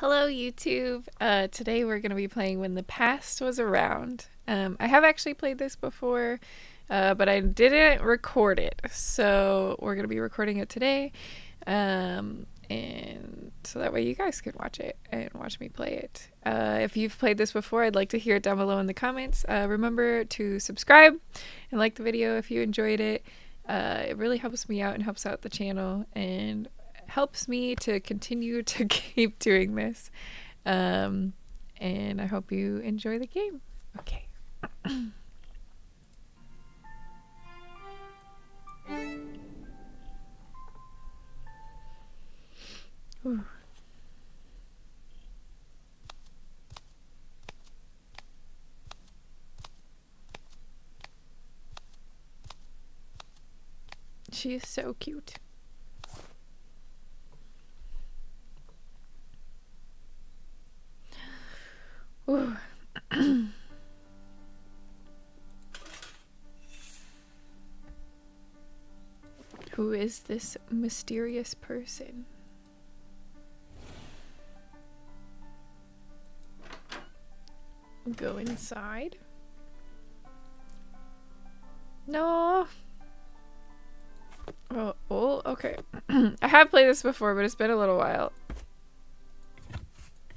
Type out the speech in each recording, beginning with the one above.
Hello, YouTube. Uh, today we're going to be playing When the Past Was Around. Um, I have actually played this before, uh, but I didn't record it. So we're going to be recording it today. Um, and so that way you guys can watch it and watch me play it. Uh, if you've played this before, I'd like to hear it down below in the comments. Uh, remember to subscribe and like the video if you enjoyed it. Uh, it really helps me out and helps out the channel and helps me to continue to keep doing this. Um, and I hope you enjoy the game. Okay. Ooh. She is so cute. Who is this mysterious person? Go inside. No. Oh, oh okay. I have played this before, but it's been a little while.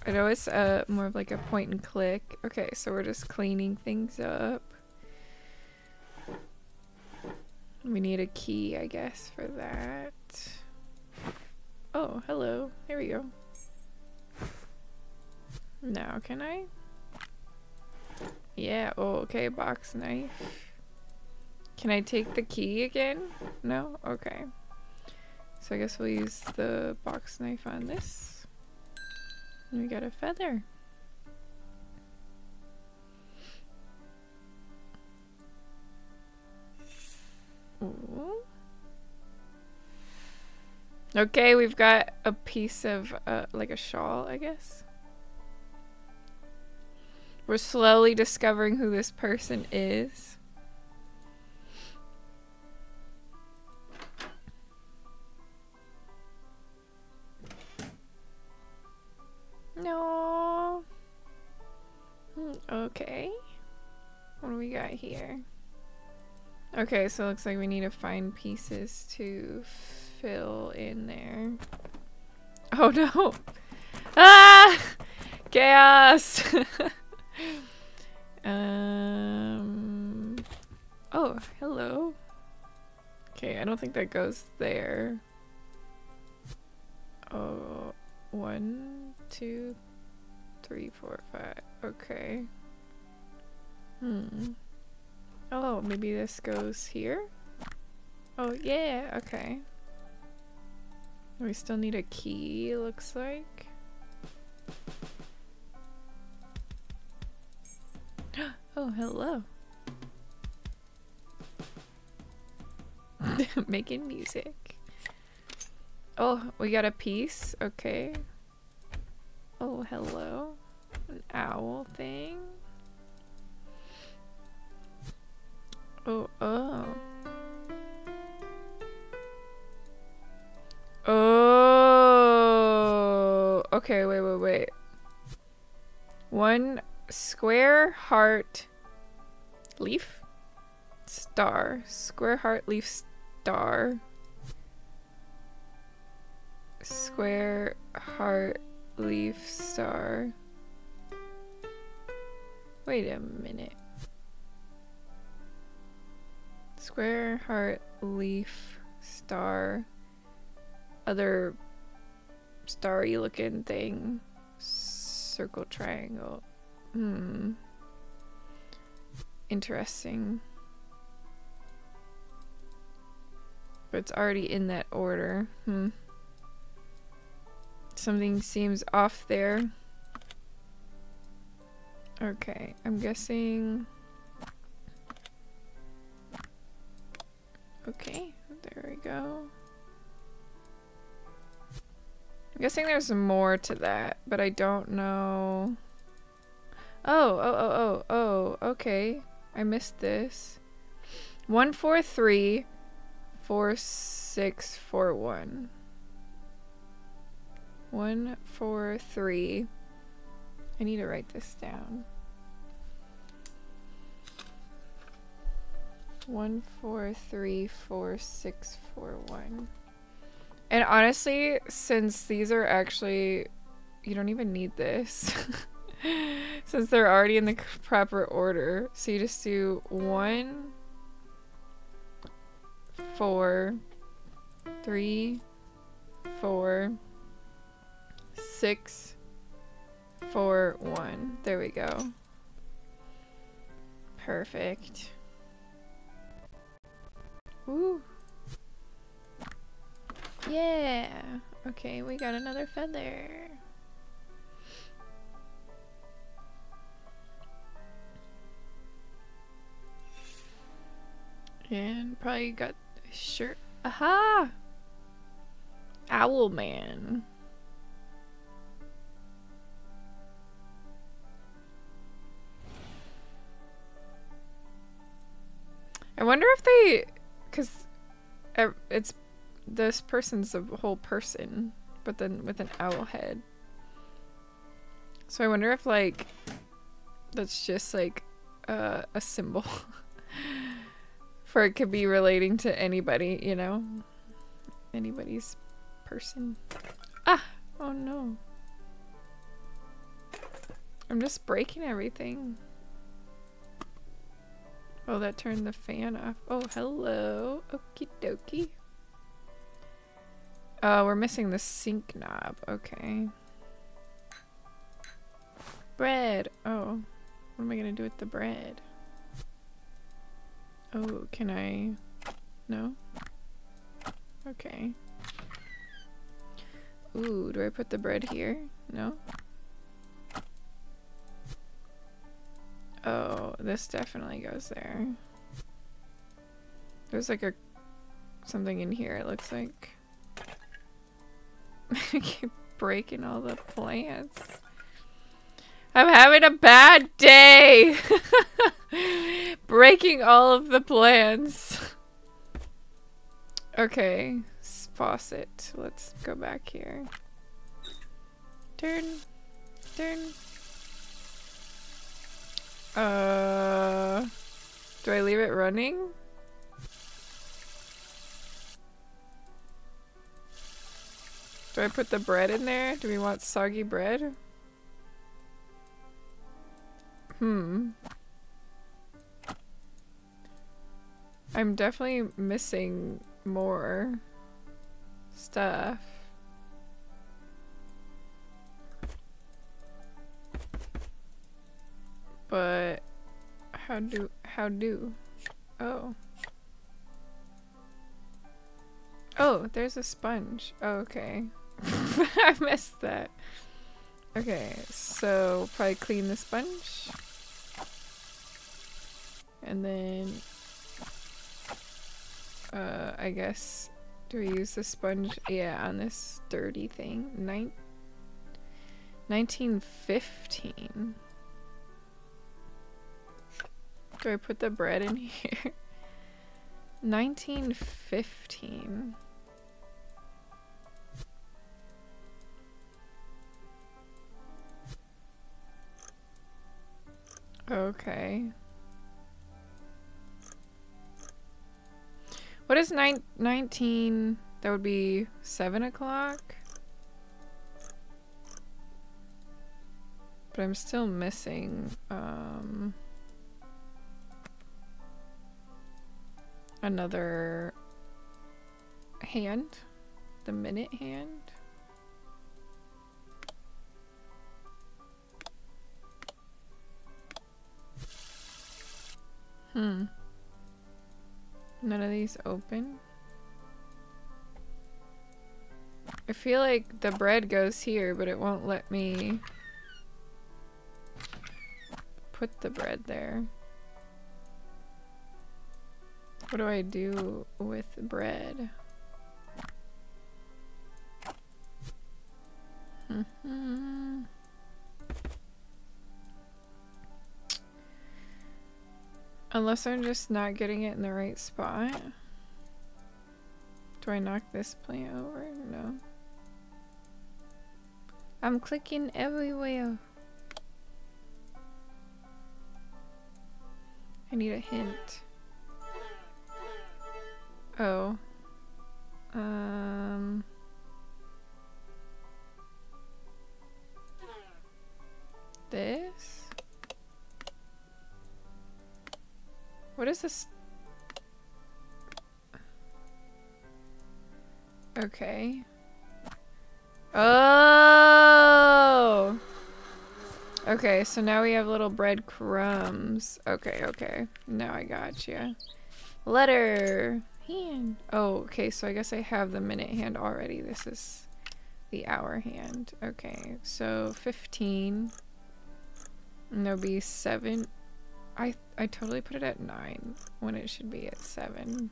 I know it's uh, more of like a point and click. Okay, so we're just cleaning things up. We need a key, I guess, for that. Oh, hello. There we go. Now, can I? Yeah, oh, okay, box knife. Can I take the key again? No? Okay. So I guess we'll use the box knife on this. We got a feather. Ooh. Okay, we've got a piece of, uh, like a shawl, I guess. We're slowly discovering who this person is. No. Okay. What do we got here? Okay, so it looks like we need to find pieces to fill in there. Oh no! Ah! Chaos! um. Oh, hello. Okay, I don't think that goes there. Oh, one, two, three, four, five. Okay. Hmm. Oh, maybe this goes here? Oh, yeah, okay. We still need a key, looks like. Oh, hello. Making music. Oh, we got a piece. Okay. Oh, hello. An owl thing. Oh, oh. Oh. Okay, wait, wait, wait. One square heart leaf star. Square heart leaf star. Square heart leaf star. Wait a minute. Square heart leaf star. Other starry looking thing. Circle triangle. Hmm. Interesting. But it's already in that order. Hmm. Something seems off there. Okay, I'm guessing... Okay, there we go. I'm guessing there's more to that, but I don't know... Oh, oh, oh, oh, oh, okay. I missed this. One four three four six four one. One, four, three. I need to write this down. One, four, three, four, six, four, one. And honestly, since these are actually, you don't even need this. since they're already in the proper order. So you just do one, four, three, four, six, four, one. There we go. Perfect. Ooh. Yeah. Okay, we got another feather. And probably got shirt. Aha! Owl man. I wonder if they, because it's this person's a whole person, but then with an owl head. So I wonder if like that's just like uh, a symbol for it could be relating to anybody, you know, anybody's person. Ah, oh no. I'm just breaking everything. Oh, that turned the fan off. Oh, hello. Okie dokie. Oh, uh, we're missing the sink knob. Okay. Bread. Oh. What am I going to do with the bread? Oh, can I... No? Okay. Ooh, do I put the bread here? No? Oh, this definitely goes there. There's like a something in here, it looks like. I keep breaking all the plants. I'm having a bad day! breaking all of the plants. Okay, faucet. Let's go back here. Turn. Turn. Uh, do I leave it running? Do I put the bread in there? Do we want soggy bread? Hmm. I'm definitely missing more stuff. But how do how do? Oh. Oh, there's a sponge. Oh, okay. I missed that. Okay, so probably clean the sponge. And then uh I guess do we use the sponge yeah on this dirty thing? Nine 1915. Do I put the bread in here? 1915. Okay. What is nine, 19? That would be 7 o'clock? But I'm still missing, um... another hand, the minute hand. Hmm. None of these open. I feel like the bread goes here, but it won't let me put the bread there. What do I do with bread? Mm-hmm. Unless I'm just not getting it in the right spot. Do I knock this plant over? No. I'm clicking everywhere. I need a hint. Oh. Um. This? What is this? Okay. Oh! Okay, so now we have little bread crumbs. Okay, okay. Now I got you. Letter. Hand. Oh, okay, so I guess I have the minute hand already. This is the hour hand. Okay, so 15. And there'll be 7. I, I totally put it at 9 when it should be at 7.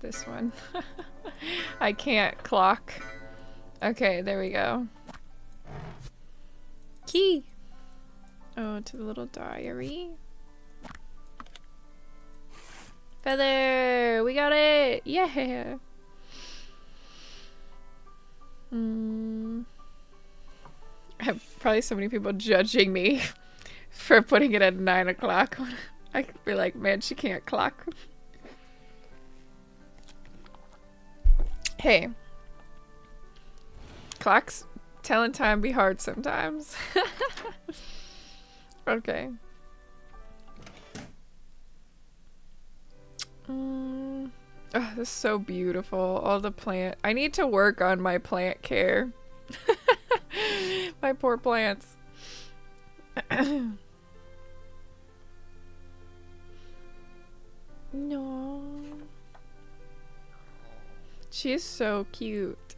This one. I can't clock. Okay, there we go. Key! Oh, to the little diary. Feather! We got it! Yeah! Mm. I have probably so many people judging me for putting it at 9 o'clock. I could be like, man, she can't clock. hey. Clocks telling time be hard sometimes. okay. Mm. Oh, this is so beautiful. All the plant. I need to work on my plant care. my poor plants. no. She is so cute.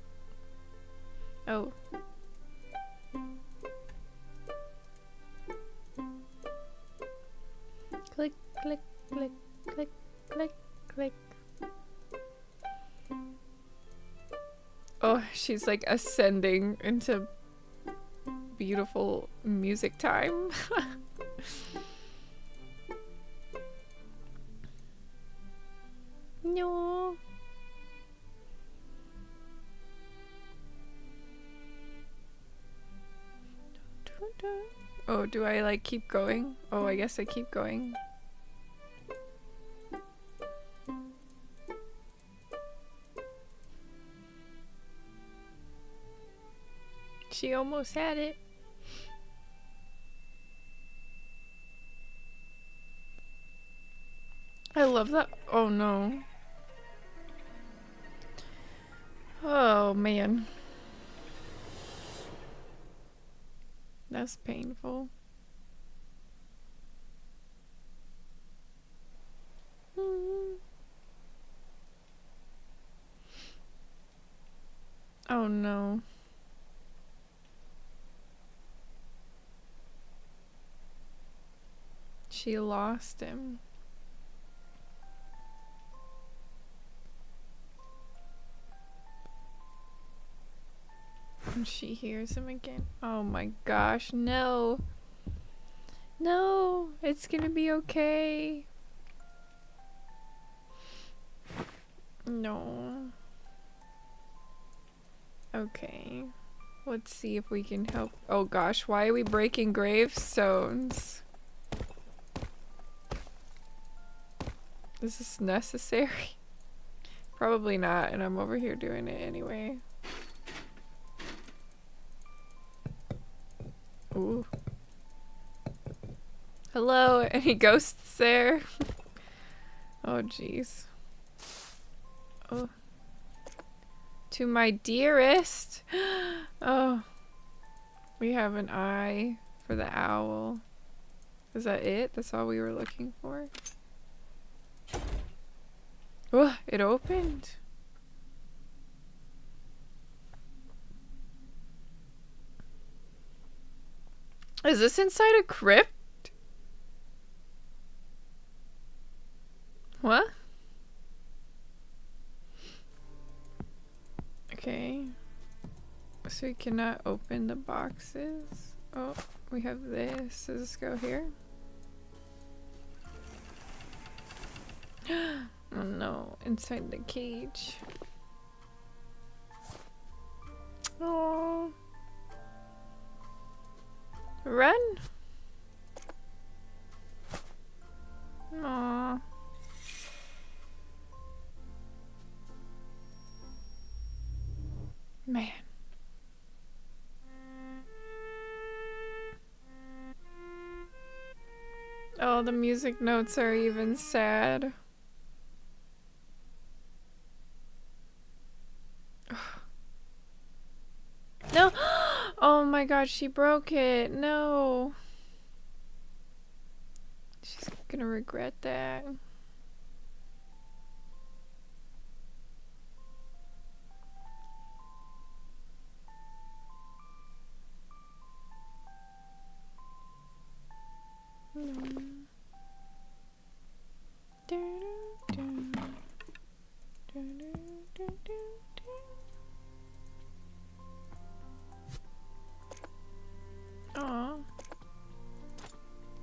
Oh. Click, click, click, click, click, click. Oh, she's like ascending into beautiful music time. no. Oh, do I like keep going? Oh, I guess I keep going. She almost had it. I love that. Oh no. Oh man. That's painful. Oh no. She lost him. And she hears him again. Oh my gosh, no. No, it's gonna be okay. No. Okay. Let's see if we can help. Oh gosh, why are we breaking gravestones? Is this necessary? Probably not, and I'm over here doing it anyway. Ooh. Hello, any ghosts there? oh, jeez. Oh. To my dearest. oh. We have an eye for the owl. Is that it? That's all we were looking for? Oh, it opened. Is this inside a crypt? What? Okay. So we cannot open the boxes. Oh, we have this. Does this go here? oh no, inside the cage. Oh. Run. Aww. Man. Oh, the music notes are even sad. No! Oh my god, she broke it. No. She's gonna regret that. Hmm. Oh.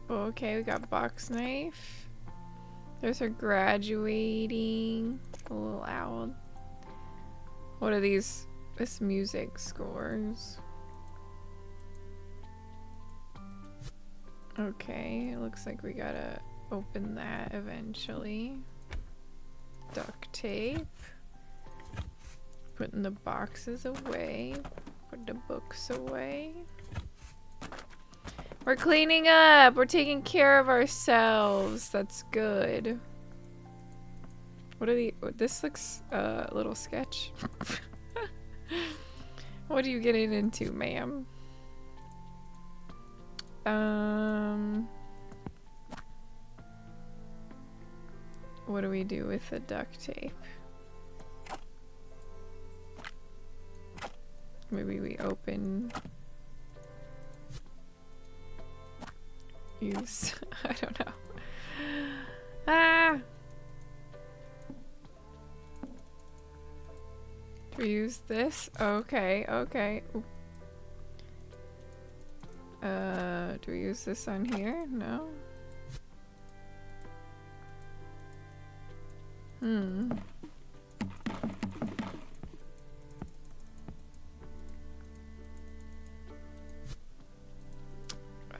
Okay, we got box knife. There's her graduating. Little owl. What are these? This music scores. Okay, it looks like we gotta open that eventually. Duct tape. Putting the boxes away. Put the books away. We're cleaning up. We're taking care of ourselves. That's good. What are the... This looks uh, a little sketch. what are you getting into, ma'am? Um... What do we do with the duct tape? Maybe we open use. I don't know. Ah! Do we use this? Okay, okay. Ooh. Uh, do we use this on here? No? Hmm.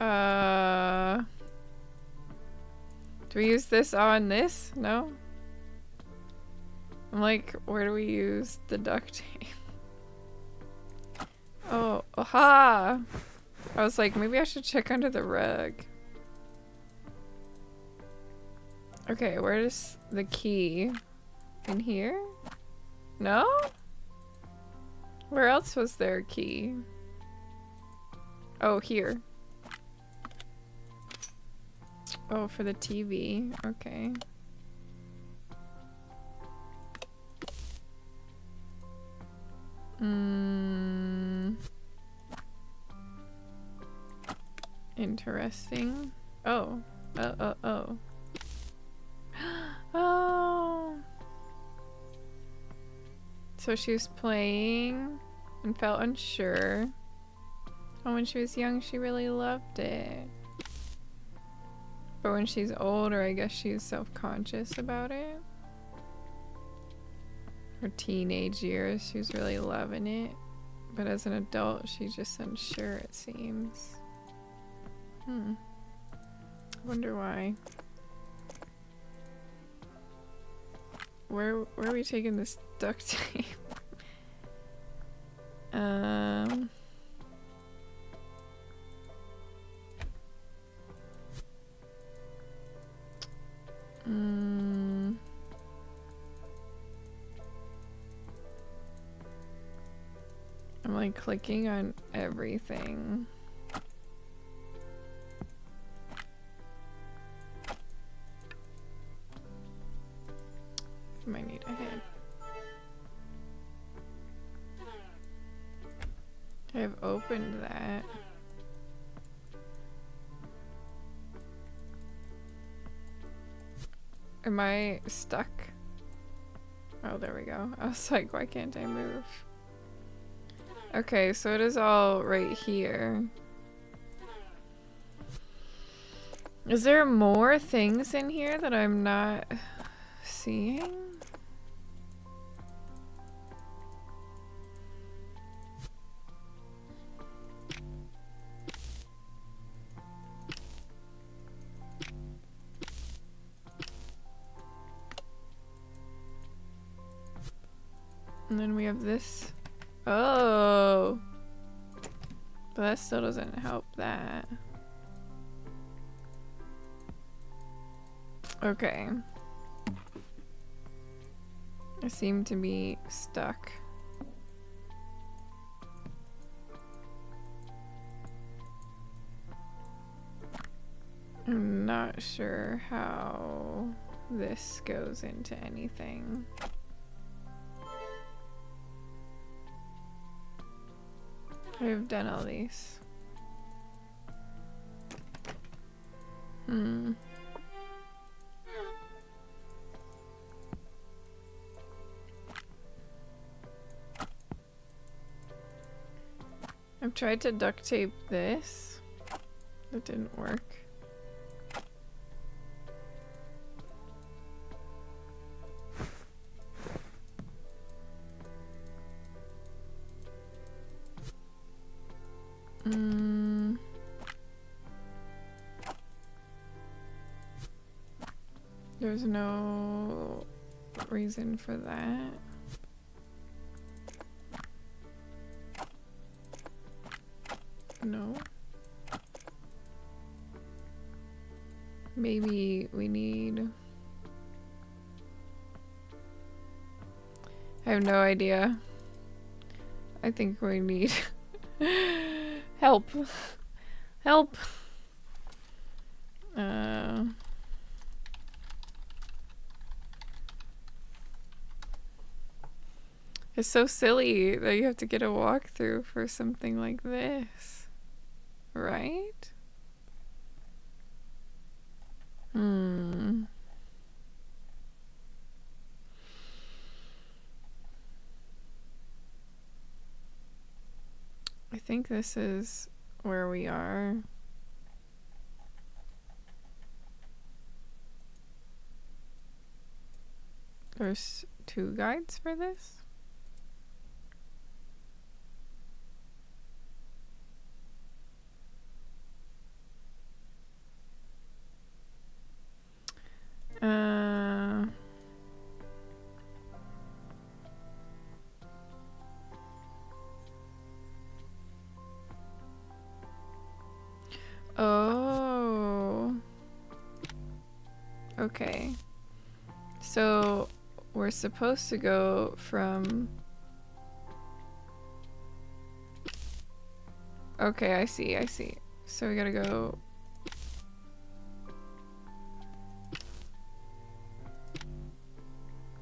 Uh, do we use this on this? No? I'm like, where do we use the duct tape? Oh, aha! I was like, maybe I should check under the rug. Okay, where's the key? In here? No? Where else was there a key? Oh, here. Oh, for the TV. Okay. Hmm. Interesting. Oh. Oh, oh, oh. oh. So she was playing and felt unsure. And when she was young, she really loved it. But when she's older, I guess she's self-conscious about it. Her teenage years, she's really loving it. But as an adult, she's just unsure, it seems. Hmm. Wonder why. Where, where are we taking this duct tape? um... Mm. I'm like clicking on everything. Might need a hit. I've opened that. Am I stuck? Oh, there we go. I was like, why can't I move? Okay, so it is all right here. Is there more things in here that I'm not seeing? And then we have this. Oh. But that still doesn't help that. Okay. I seem to be stuck. I'm not sure how this goes into anything. I've done all these. Hmm. I've tried to duct tape this. That didn't work. There's no reason for that. No. Maybe we need... I have no idea. I think we need help. Help. Uh... It's so silly that you have to get a walkthrough for something like this. Right? Hmm. I think this is where we are. There's two guides for this? Uh... Oh. Okay. So we're supposed to go from... Okay, I see, I see. So we gotta go...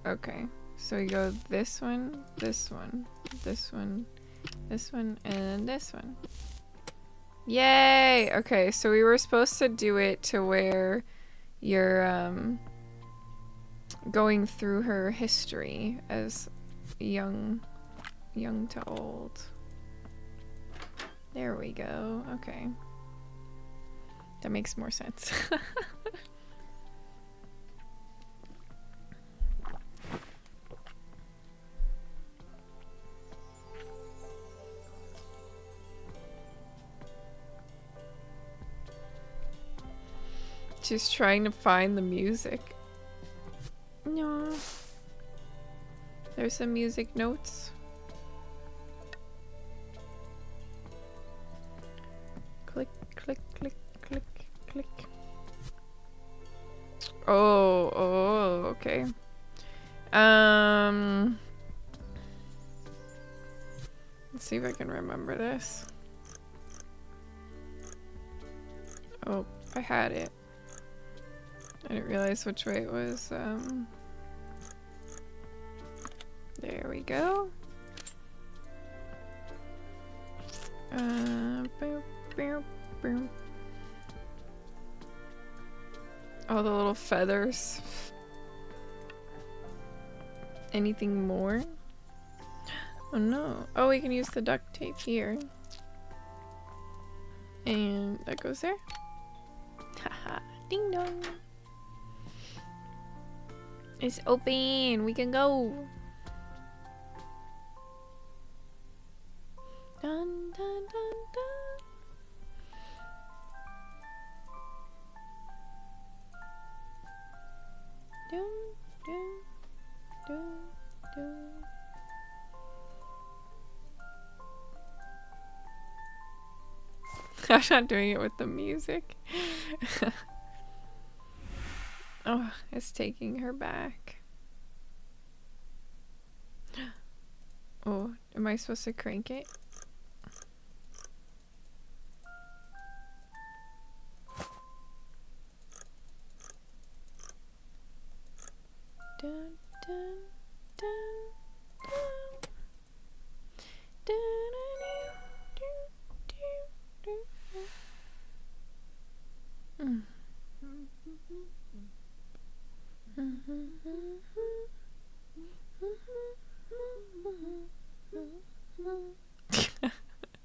Okay. So we go this one, this one, this one, this one, and this one. Yay! Okay, so we were supposed to do it to where you're um, going through her history as young, young to old. There we go. Okay. That makes more sense. Just trying to find the music. No. There's some music notes. Click, click, click, click, click. Oh, oh, okay. Um, let's see if I can remember this. Oh, I had it. I didn't realize which way it was. Um, there we go. Uh. All the little feathers. Anything more? Oh no. Oh, we can use the duct tape here. And that goes there. Haha. Ding dong. It's open. We can go. Dun, dun, dun, dun. Dun, dun, dun, dun. I'm not doing it with the music. oh, it's taking her back. Oh, am I supposed to crank it? Dun, dun, a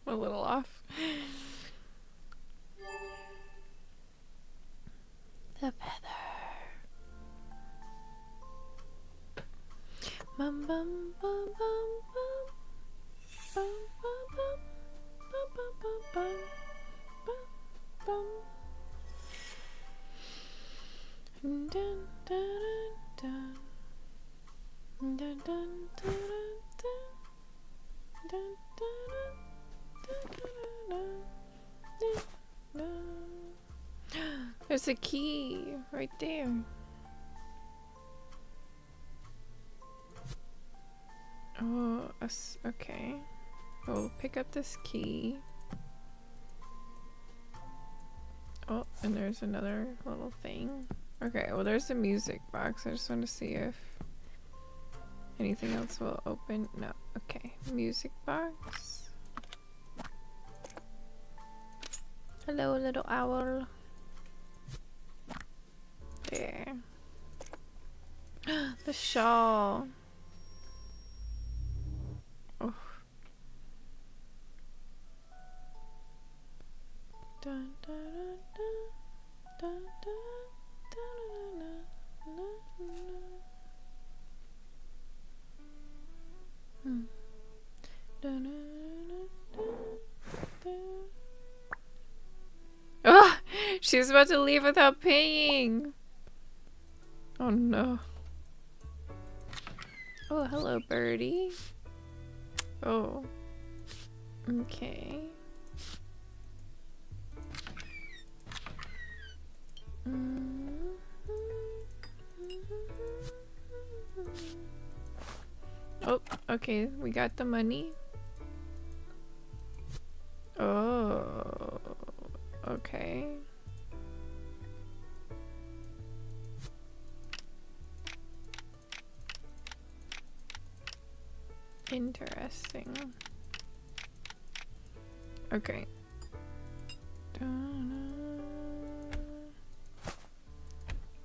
little off. The feather. Bum bum bum bum bum. Bum bum bum. Bum bum bum bum. Bum There's a key right there. Oh, okay. Oh, pick up this key. Oh, and there's another little thing. Okay, well there's the music box. I just want to see if anything else will open. No, okay. Music box. Hello, little owl. There. the shawl. Oh. Dun, dun, dun, she's about to leave without paying. Oh no. Oh, hello, birdie. Oh. Okay. Mm-hmm. Oh, okay, we got the money. Oh, okay. Interesting. Okay.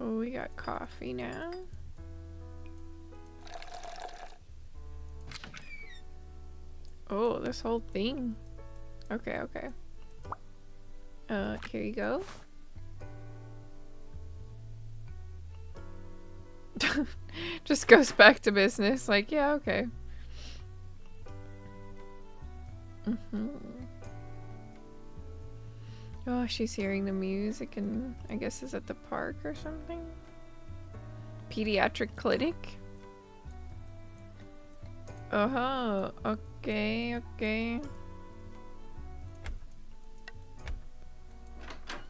Oh, we got coffee now. Oh, this whole thing. Okay, okay. Uh, here you go. Just goes back to business. Like, yeah, okay. Mm -hmm. Oh, she's hearing the music and I guess is at the park or something. Pediatric clinic? Huh. Okay, okay.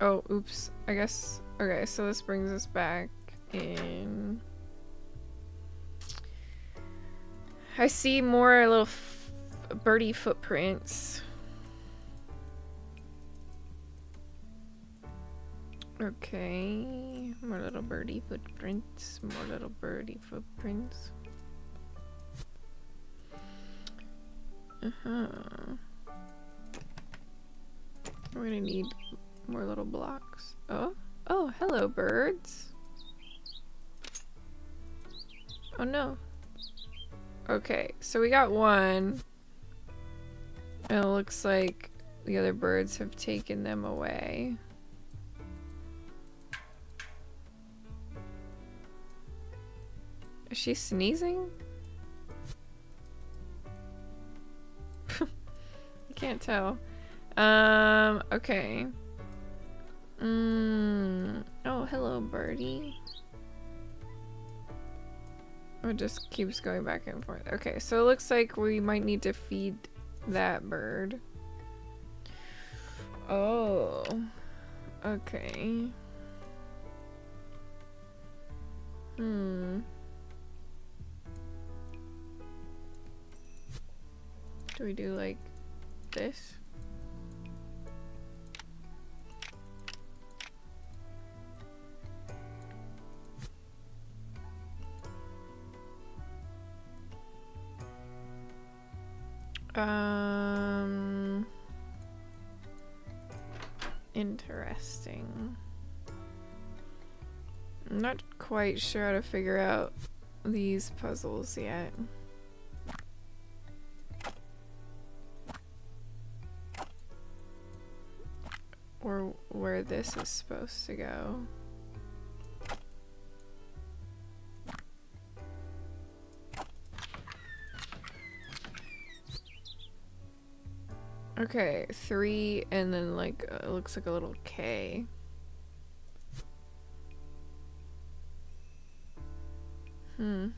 Oh, oops. I guess. Okay, so this brings us back in. I see more little birdie footprints. Okay, more little birdie footprints, more little birdie footprints. Uh-huh. We're gonna need more little blocks. Oh, oh, hello birds. Oh no. Okay, so we got one. It looks like the other birds have taken them away. Is she sneezing? I can't tell. Um, okay. Mm. Oh, hello, birdie. It just keeps going back and forth. Okay, so it looks like we might need to feed that bird. Oh. Okay. Hmm. Do we do like this? Um interesting. I'm not quite sure how to figure out these puzzles yet. Or where this is supposed to go. Okay, three and then like uh, it looks like a little K. Hmm.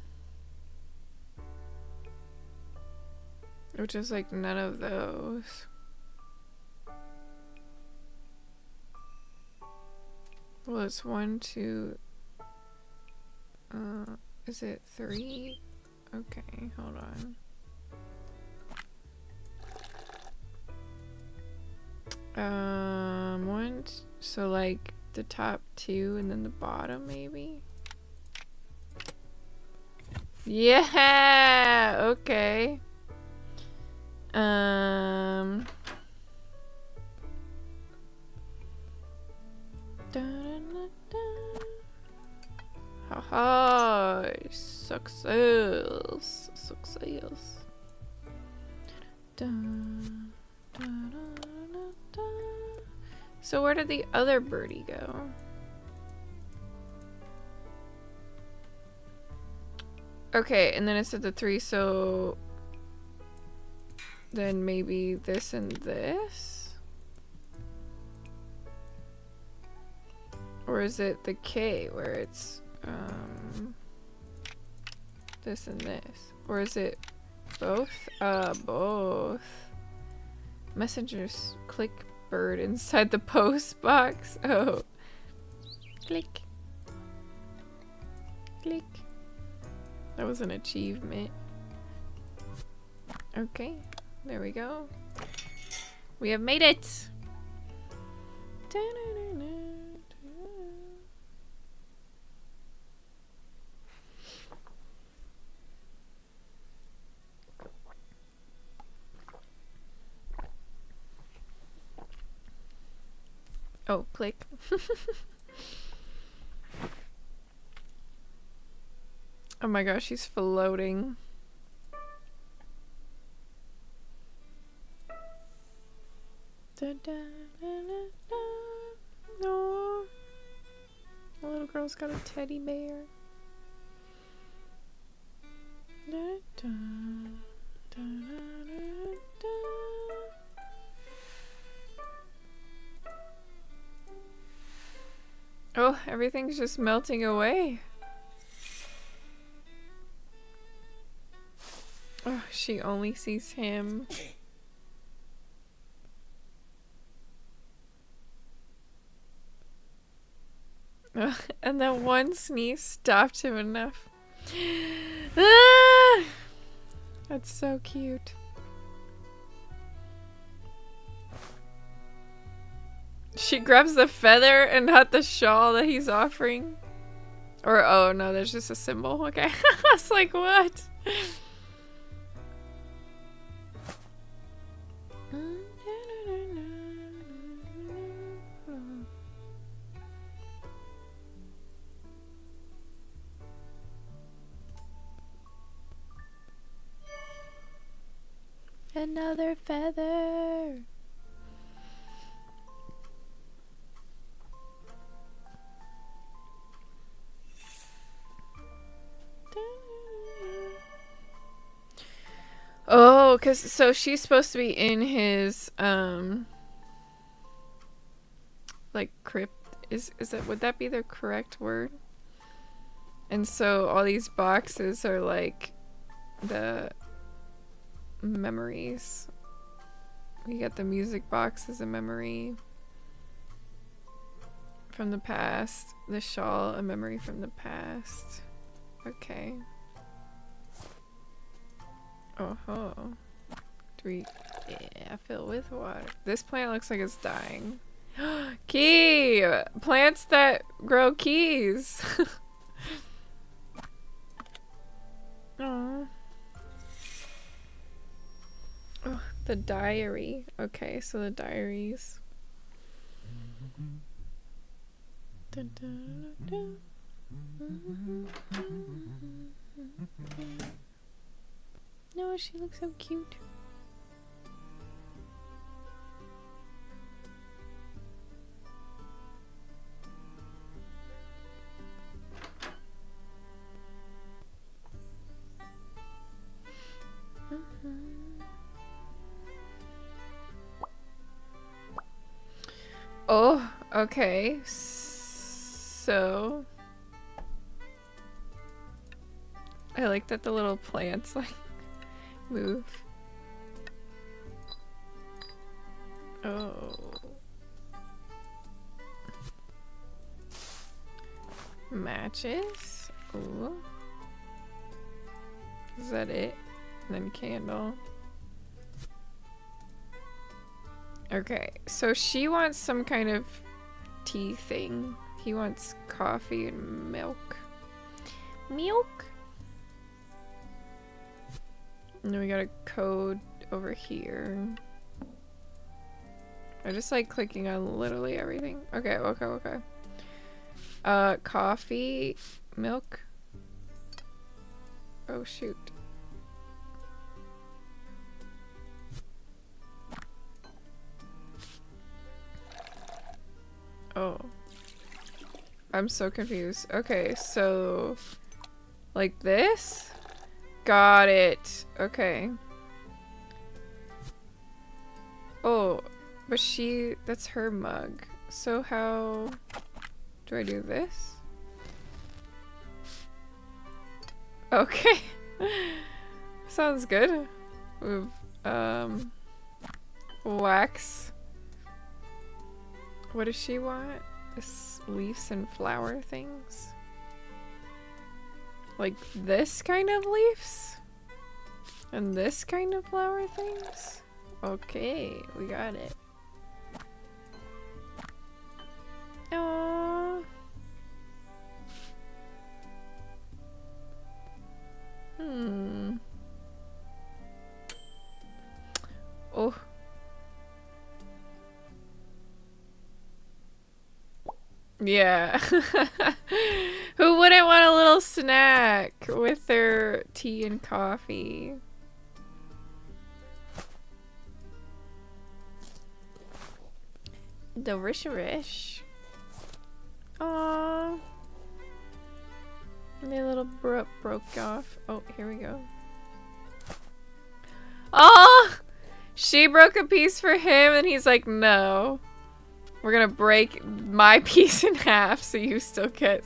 Which is like none of those. Well, it's one, two. Uh, is it three? Okay, hold on. Um, one, so like the top two and then the bottom maybe? Yeah, okay. Um. Haha, success, success. Dun, dun, so where did the other birdie go? Okay, and then it said the three, so then maybe this and this? Or is it the K where it's um, this and this? Or is it both? Uh, both. Messengers click bird inside the post box. Oh. Click. Click. That was an achievement. Okay, there we go. We have made it Oh, click. oh my gosh, she's floating. Da, da, da. The little girl's got a teddy bear. Da, da, da, da, Oh, everything's just melting away. Oh, she only sees him. and that one sneeze stopped him enough. Ah! That's so cute. She grabs the feather and not the shawl that he's offering. Or, oh no, there's just a symbol. Okay. I was like, what? Another feather. Oh, cause so she's supposed to be in his um like crypt is is that would that be the correct word? And so all these boxes are like the memories We got the music box as a memory from the past. The shawl, a memory from the past. Okay. Oh ho. Three. yeah, fill with water. This plant looks like it's dying. Key! Plants that grow keys. Aww. Oh, the diary. Okay, so the diaries. No, she looks so cute. Mm-hmm. Oh, okay. So I like that the little plants like move. Oh. Matches. Ooh. Is that it? And then candle. Okay, so she wants some kind of tea thing. He wants coffee and milk. Milk? And then we got a code over here. I just like clicking on literally everything. Okay, okay, okay. Uh, coffee, milk. Oh shoot. Oh. I'm so confused. Okay, so... Like this? Got it. Okay. Oh, but she... That's her mug. So how... Do I do this? Okay. Sounds good. With, um... Wax. What does she want? This leaves and flower things? Like this kind of leaves? And this kind of flower things? Okay, we got it. Aww. Hmm. Oh. Yeah. Who wouldn't want a little snack with their tea and coffee? The rish rish. Aww. My little bro broke off. Oh, here we go. Oh! She broke a piece for him and he's like, no. We're gonna break my piece in half so you still get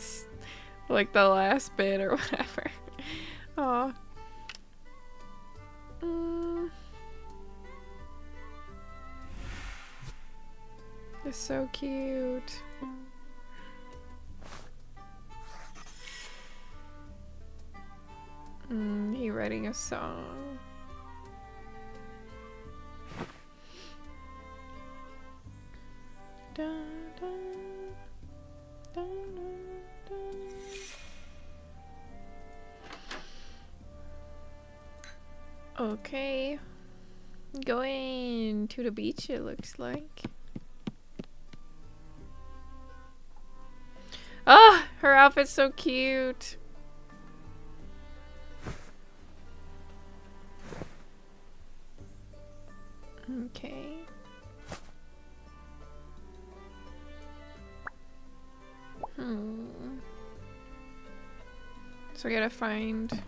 like the last bit or whatever. Aw. Mm. It's so cute. Mm, he writing a song. Okay. Going to the beach, it looks like. Ah, oh, her outfit's so cute. Okay. So we gotta find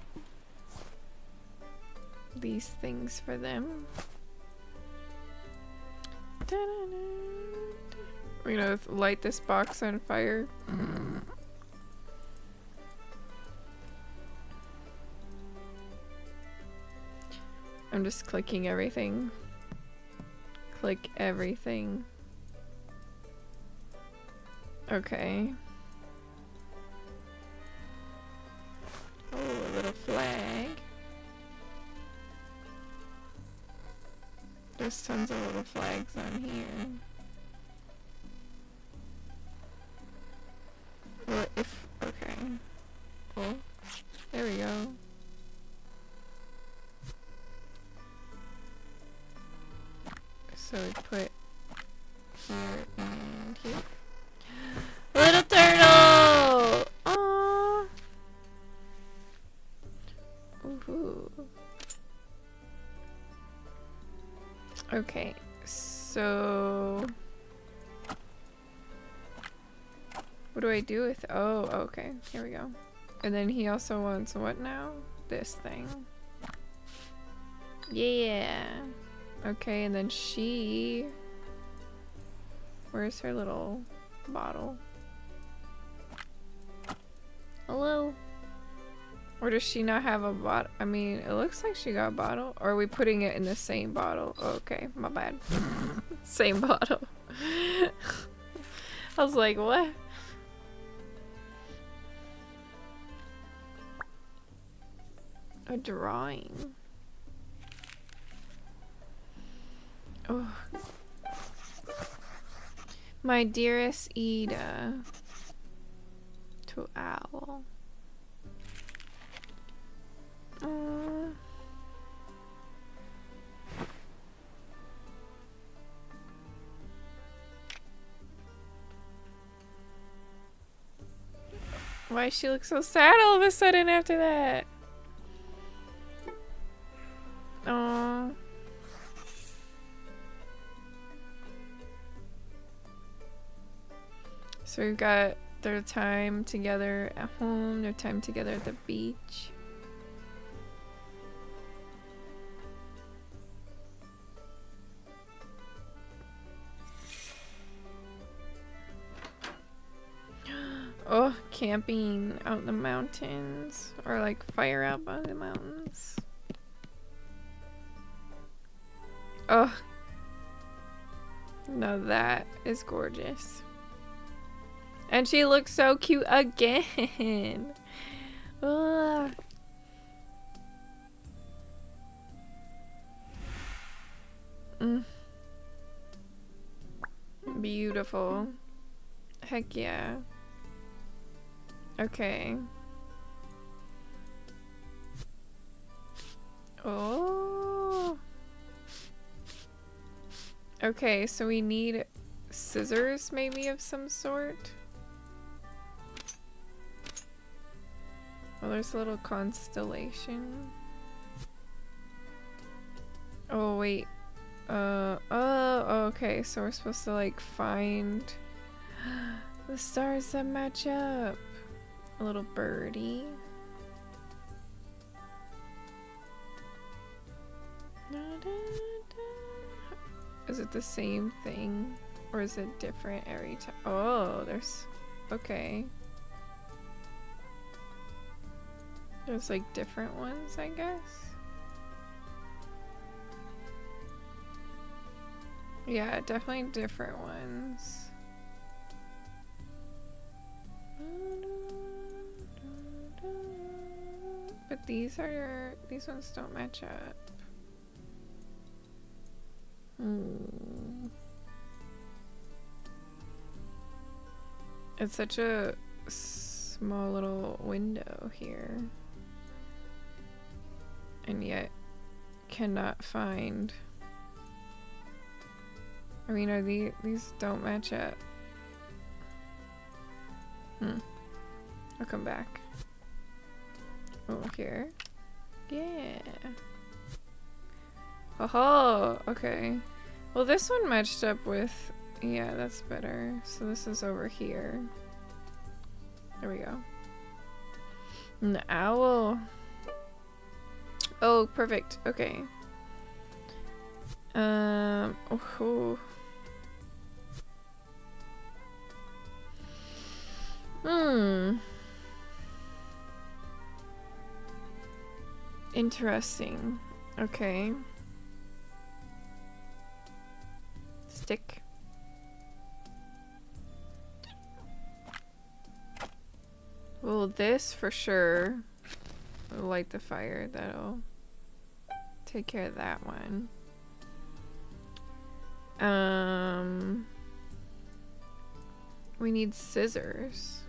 these things for them. We're gonna light this box on fire. I'm just clicking everything. click everything. Okay. Tons of little flags on here. I do with- oh, okay, here we go. And then he also wants what now? This thing. Yeah! Okay, and then she... Where's her little bottle? Hello? Or does she not have a bottle? I mean, it looks like she got a bottle. Or are we putting it in the same bottle? Oh, okay, my bad. same bottle. I was like, what? A drawing. Oh. My dearest Ida. To Owl. Uh. Why she look so sad all of a sudden after that? So we've got their time together at home, their time together at the beach. Oh, camping out in the mountains. Or like fire out by the mountains. Oh. Now that is gorgeous. And she looks so cute again. Mm. Beautiful. Heck yeah. Okay. Oh. Okay, so we need scissors maybe of some sort. Oh, there's a little constellation. Oh, wait. Uh, oh, okay. So we're supposed to, like, find the stars that match up. A little birdie. Is it the same thing? Or is it different every time? Oh, there's... Okay. There's like different ones, I guess. Yeah, definitely different ones. But these are, these ones don't match up. Hmm. It's such a small little window here and yet cannot find. I mean, are these these don't match up? Hmm. I'll come back. Oh, here. Yeah. Oh, okay. Well, this one matched up with. Yeah, that's better. So this is over here. There we go. An owl. Oh, perfect. Okay. Um. Oh. Hmm. Interesting. Okay. stick. Well, this for sure light the fire. That'll take care of that one. Um, we need scissors.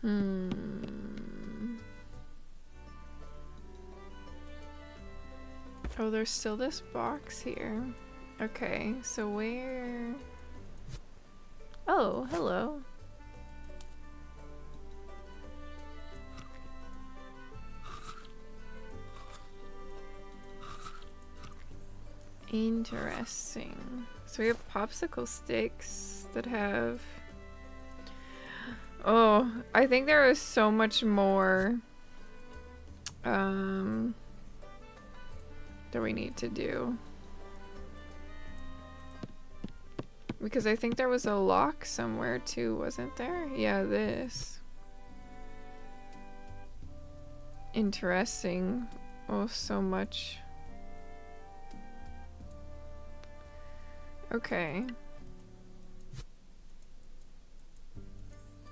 Hmm. Oh, there's still this box here. Okay, so where... Oh, hello. Interesting. So we have popsicle sticks that have... Oh, I think there is so much more um, that we need to do. Because I think there was a lock somewhere too, wasn't there? Yeah, this. Interesting. Oh, so much. Okay.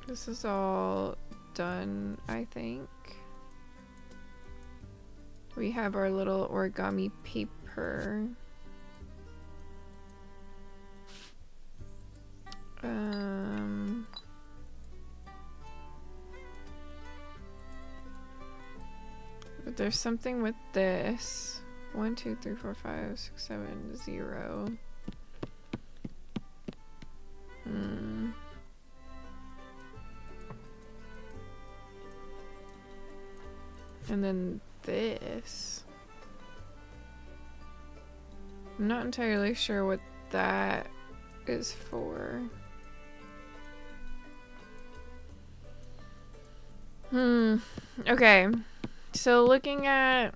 This is all done, I think. We have our little origami paper. Um... There's something with this. One, two, three, four, five, six, seven, zero. Hmm. And then this. I'm not entirely sure what that is for. Hmm. Okay. So looking at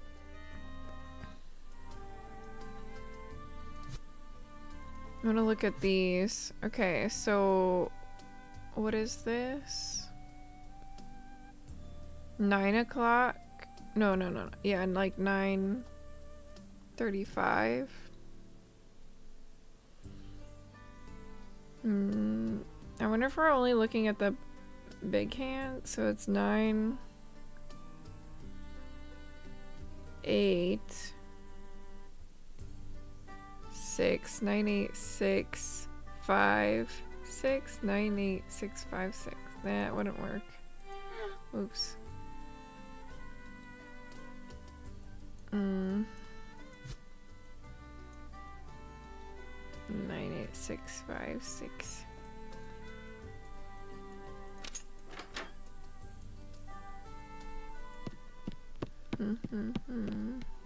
I'm gonna look at these. Okay, so what is this? Nine o'clock? No, no, no, no. Yeah, like nine thirty-five. Hmm. I wonder if we're only looking at the big hand. So it's nine, eight six nine eight six five six nine eight six five six. That wouldn't work. Oops. Mm. Nine eight six five six. Mm-hmm. -hmm.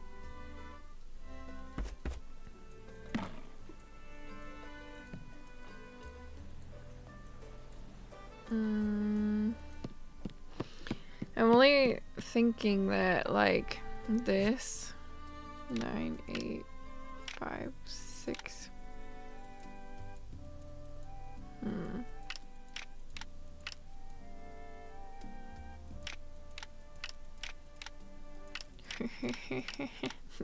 Thinking that like this nine, eight, five, six. Hmm.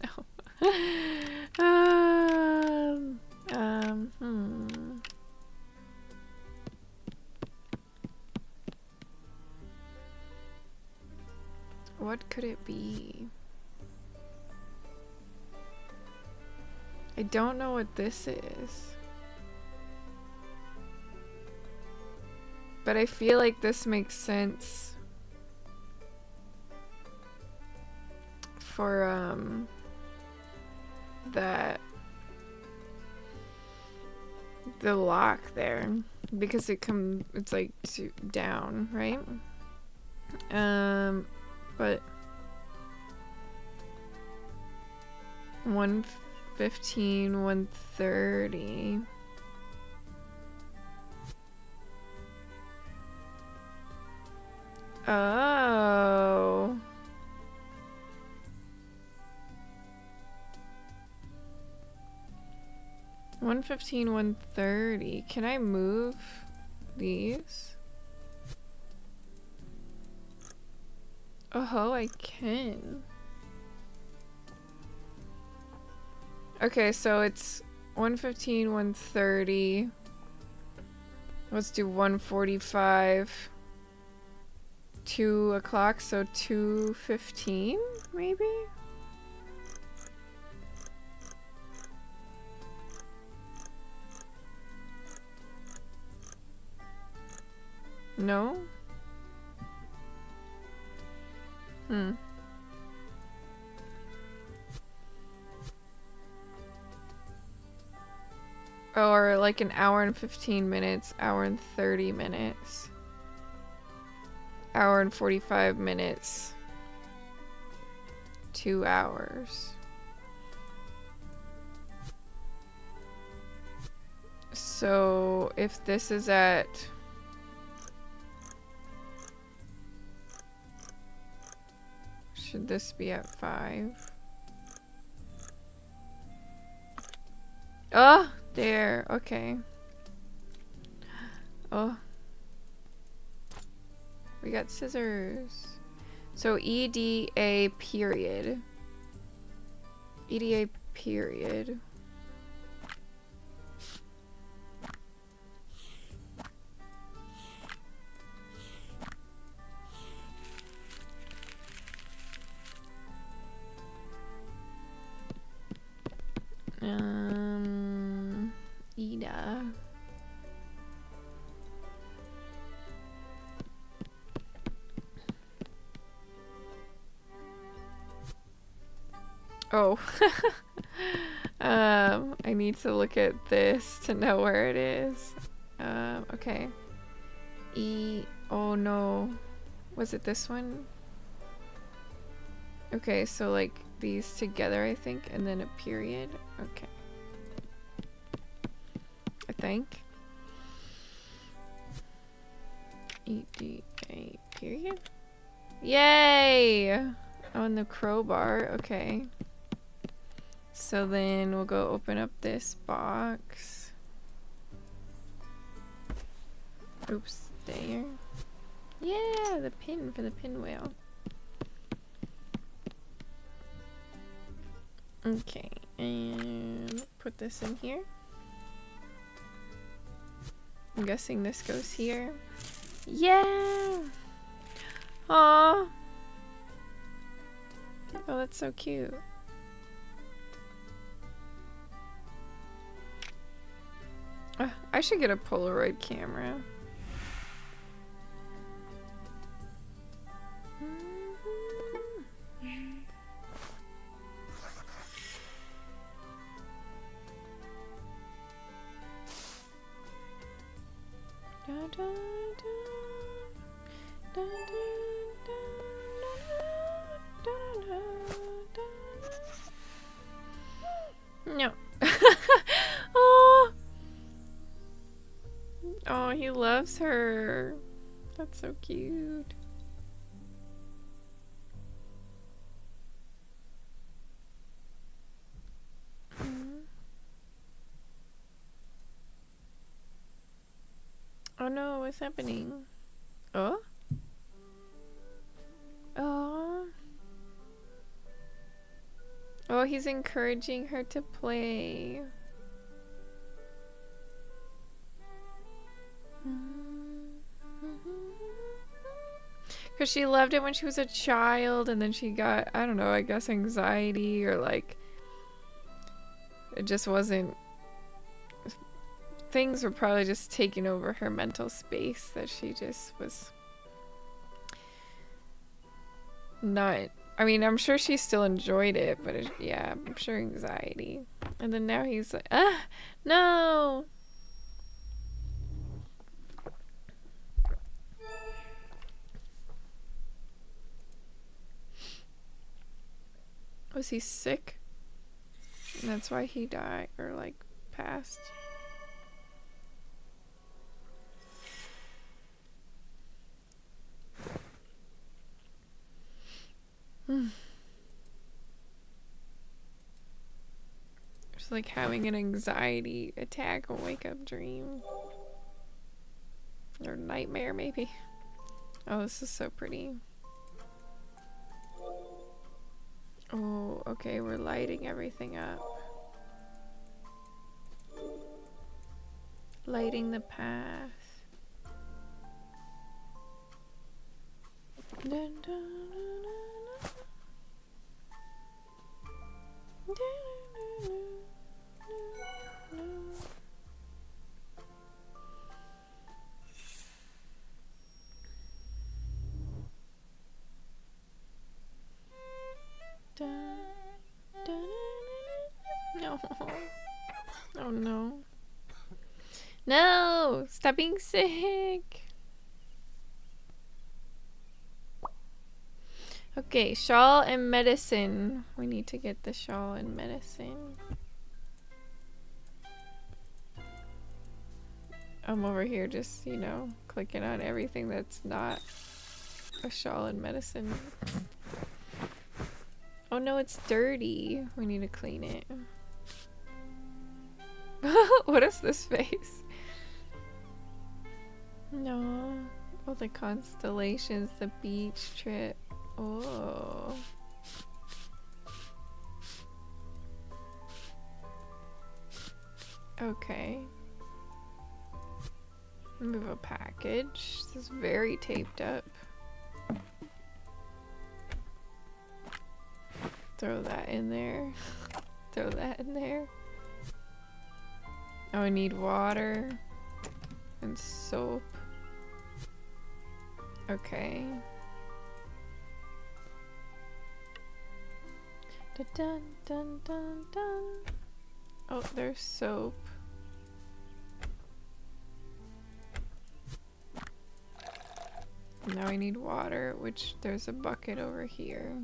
no. um, um, hmm. What could it be? I don't know what this is. But I feel like this makes sense for um that the lock there because it come it's like to, down, right? Um but 115, 130. Oh. One fifteen, one thirty. Can I move these? Oh, I can. Okay, so it's 115, 130. Let's do 145. 2 o'clock, so 215, maybe? No? Hmm. Or like an hour and 15 minutes, hour and 30 minutes. Hour and 45 minutes. Two hours. So if this is at Should this be at five? Oh, there. Okay. Oh. We got scissors. So EDA period. EDA period. Oh. um, I need to look at this to know where it is. Um, okay. E, oh no. Was it this one? Okay, so like these together, I think, and then a period. Okay. I think. E-D-A period? Yay! Oh, On the crowbar, okay. So then we'll go open up this box. Oops, there. Yeah, the pin for the pinwheel. Okay, and put this in here. I'm guessing this goes here. Yeah! Aww! Oh, that's so cute. Uh, I should get a Polaroid camera. No. He loves her. That's so cute. Hmm. Oh no, what's happening? Oh? Oh. Oh, he's encouraging her to play. Because she loved it when she was a child, and then she got, I don't know, I guess anxiety or like. It just wasn't things were probably just taking over her mental space that she just was not I mean, I'm sure she still enjoyed it, but it, yeah, I'm sure anxiety. And then now he's like, ah, no. Was he sick? And that's why he died or like passed. It's like having an anxiety attack, a wake up dream. Or nightmare, maybe. Oh, this is so pretty. Oh, okay, we're lighting everything up. Lighting the path. Dun, dun, dun, no. Oh no. No! Stop being sick! Okay, shawl and medicine. We need to get the shawl and medicine. I'm over here just, you know, clicking on everything that's not a shawl and medicine. Oh no, it's dirty. We need to clean it. what is this face? No. Oh, the constellations, the beach trip. Oh. Okay. Move a package. This is very taped up. Throw that in there. Throw that in there. Oh, I need water and soap. Okay. Dun, dun, dun, dun, dun. Oh, there's soap. Now I need water, which there's a bucket over here.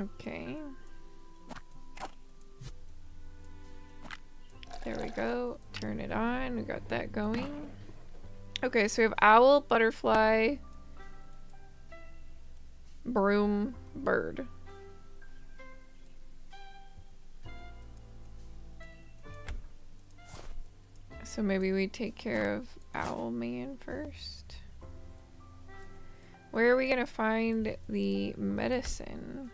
Okay. There we go. Turn it on. We got that going. Okay, so we have owl, butterfly, broom, bird. So maybe we take care of Owl Man first. Where are we gonna find the medicine?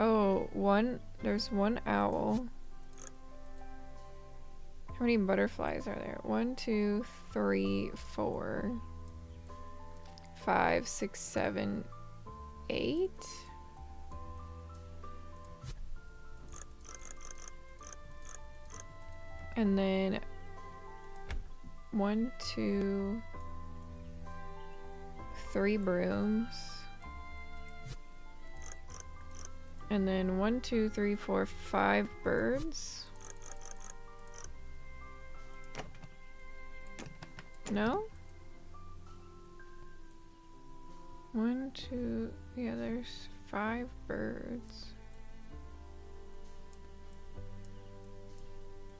Oh, one, there's one owl. How many butterflies are there? One, two, three, four, five, six, seven, eight? And then one, two, three brooms. And then one, two, three, four, five birds. No? One, two, yeah, there's five birds.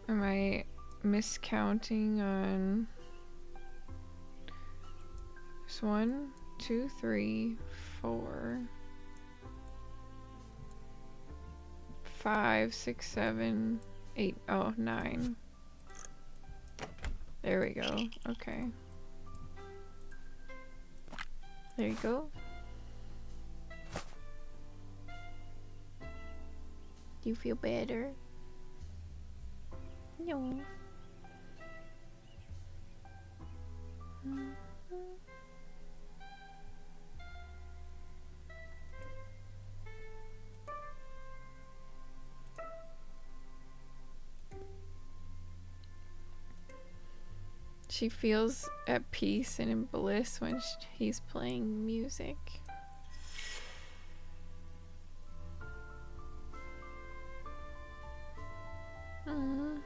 Am I miscounting on... There's one, two, three, four... five, six, seven, eight, oh, nine. There we go. Okay. There you go. Do you feel better? No. Mm She feels at peace and in bliss when he's playing music. Mm.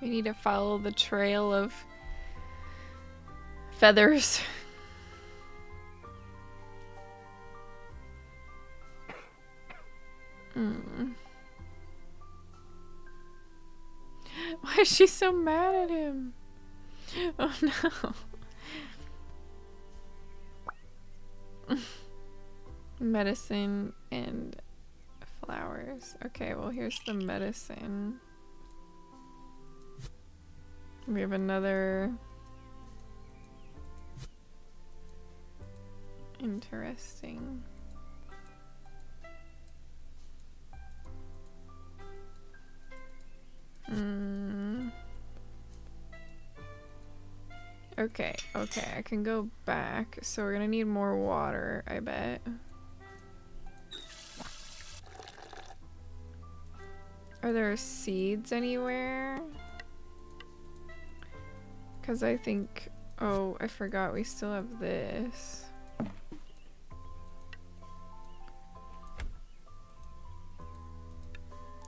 We need to follow the trail of feathers. Hmm. is she so mad at him? Oh no. medicine and flowers. Okay, well here's the medicine. We have another Interesting. Hmm. Okay, okay, I can go back. So we're gonna need more water, I bet. Are there seeds anywhere? Because I think... Oh, I forgot we still have this.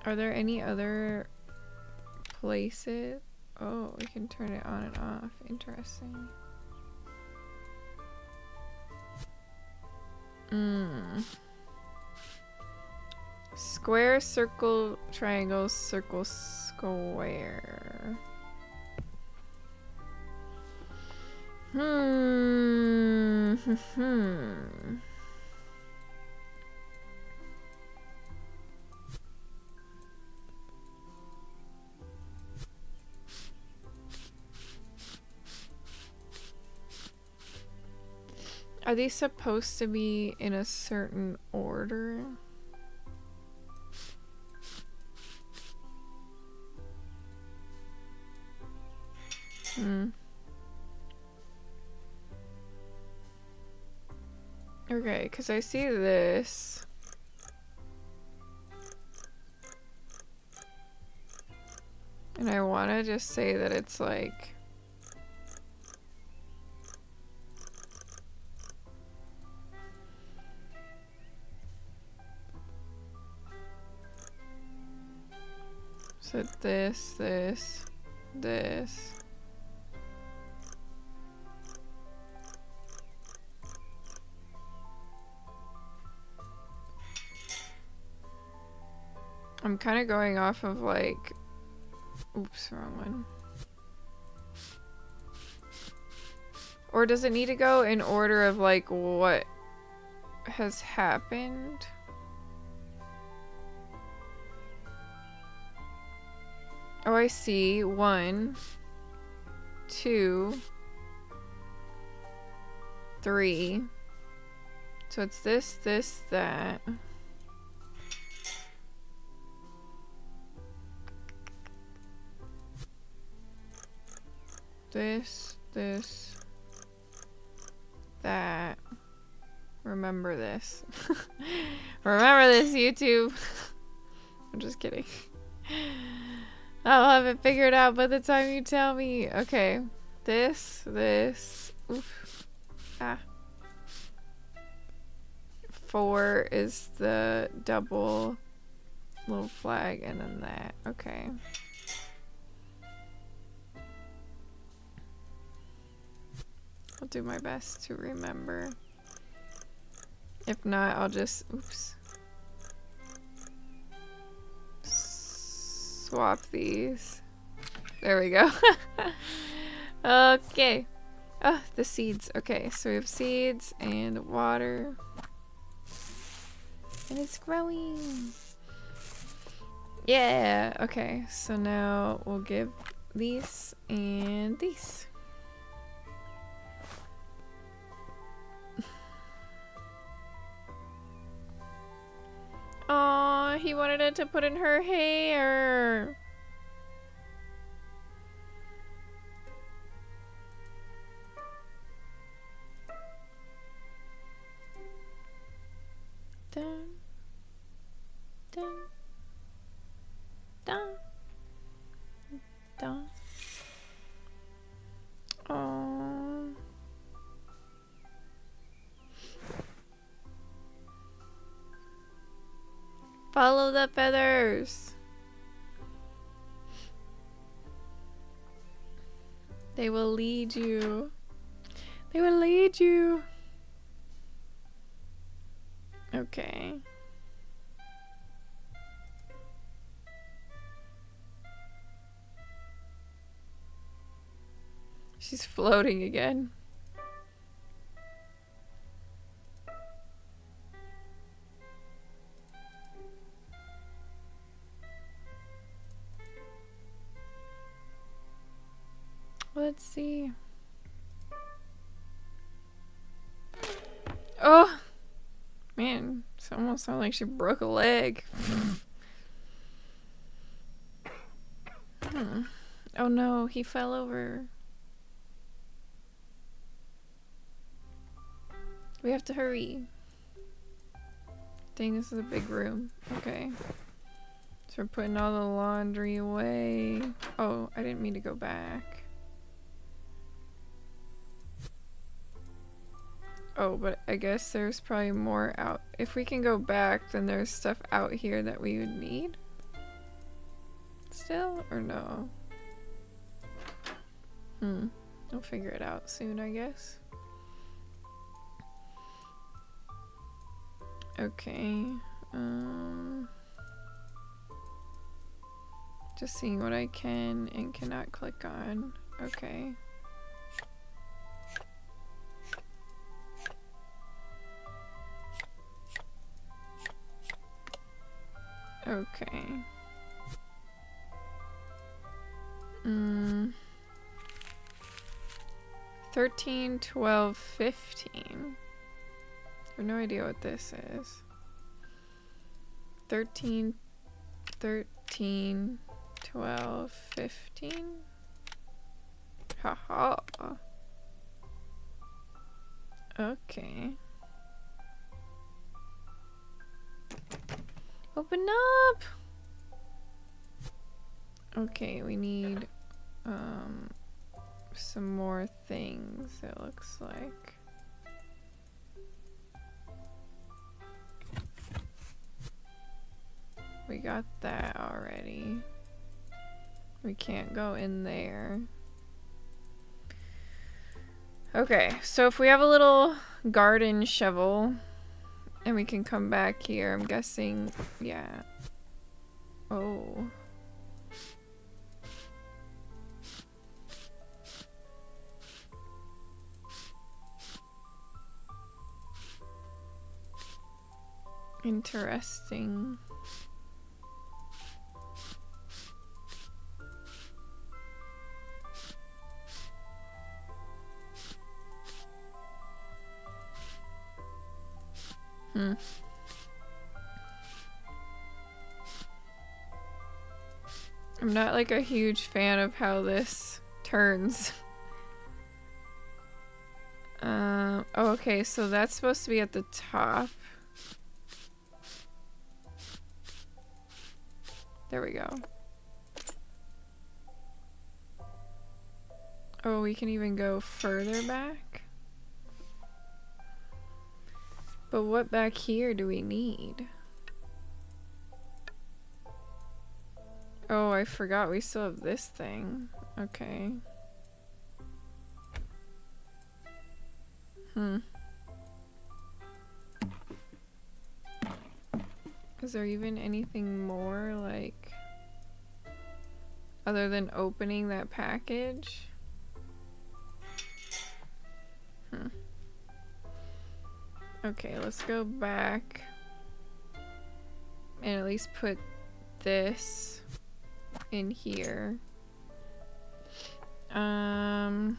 Are there any other places? Oh, we can turn it on and off. Interesting. Hmm. Square, circle, triangle, circle, square. Hmm. Are these supposed to be in a certain order? Hmm. Okay, because I see this. And I want to just say that it's like... So this, this, this. I'm kind of going off of like, oops, wrong one. Or does it need to go in order of like what has happened? Oh, I see. One, two, three. So it's this, this, that. This, this, that. Remember this. Remember this, YouTube. I'm just kidding. I'll have it figured out by the time you tell me. Okay. This, this. Oof. Ah. Four is the double little flag and then that. Okay. I'll do my best to remember. If not, I'll just, oops. Swap these. There we go. okay. Oh, the seeds. Okay, so we have seeds and water. And it's growing. Yeah, okay. So now we'll give these and these. Oh, he wanted it to put in her hair. Dun, dun, dun, dun. Oh. Follow the feathers. They will lead you. They will lead you. Okay. She's floating again. Let's see. Oh! Man, it almost sounded like she broke a leg. hmm. Oh no, he fell over. We have to hurry. Dang, this is a big room. Okay. So we're putting all the laundry away. Oh, I didn't mean to go back. Oh, but I guess there's probably more out. If we can go back, then there's stuff out here that we would need. Still, or no? Hmm. We'll figure it out soon, I guess. Okay. Um, just seeing what I can and cannot click on. Okay. Okay. Mm. 13, 12, 15. I have no idea what this is. 13, 13, 12, 15. Haha. Okay. Open up! Okay, we need um some more things, it looks like. We got that already. We can't go in there. Okay, so if we have a little garden shovel and we can come back here, I'm guessing, yeah. Oh. Interesting. Hmm. I'm not like a huge fan of how this turns. Uh, oh, okay, so that's supposed to be at the top. There we go. Oh, we can even go further back? But what back here do we need? Oh, I forgot we still have this thing. Okay. Hmm. Is there even anything more, like, other than opening that package? Hmm. Okay, let's go back and at least put this in here. Um...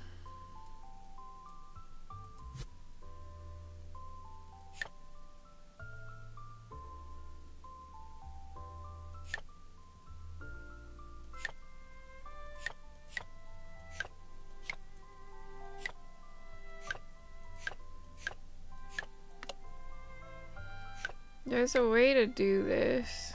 There's a way to do this.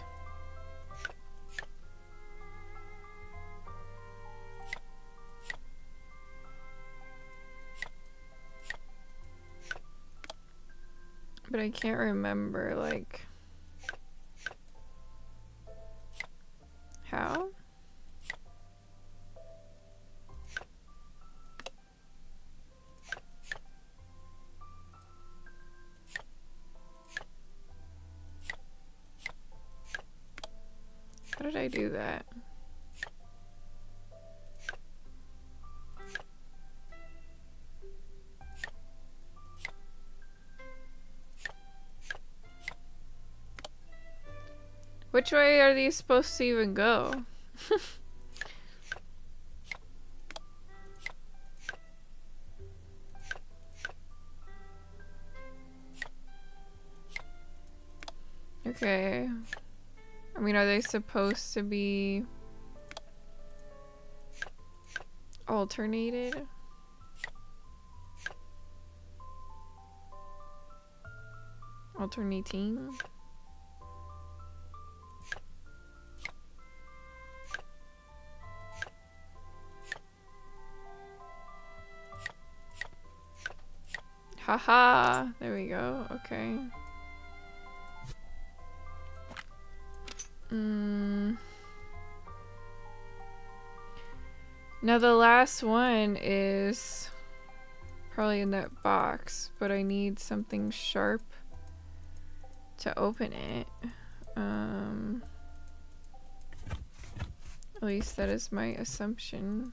But I can't remember, like... that? Which way are these supposed to even go? Okay. Mean, are they supposed to be alternated? Alternating? Haha, there we go, okay. Mm. Now the last one is probably in that box, but I need something sharp to open it. Um, at least that is my assumption.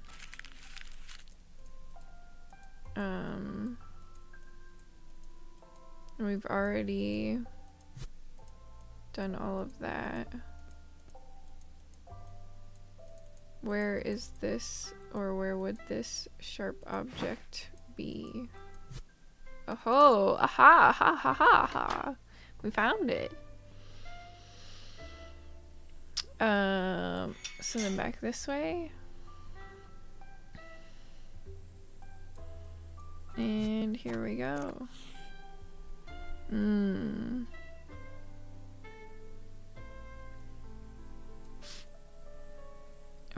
Um, we've already done all of that. Where is this, or where would this sharp object be? Oh, aha, ha, ha, ha, ha. We found it. Um, so then back this way. And here we go. Mmm.